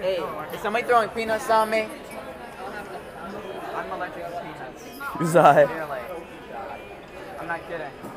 Hey, is somebody throwing peanuts on me? I'm allergic to peanuts. Who's. I'm not kidding.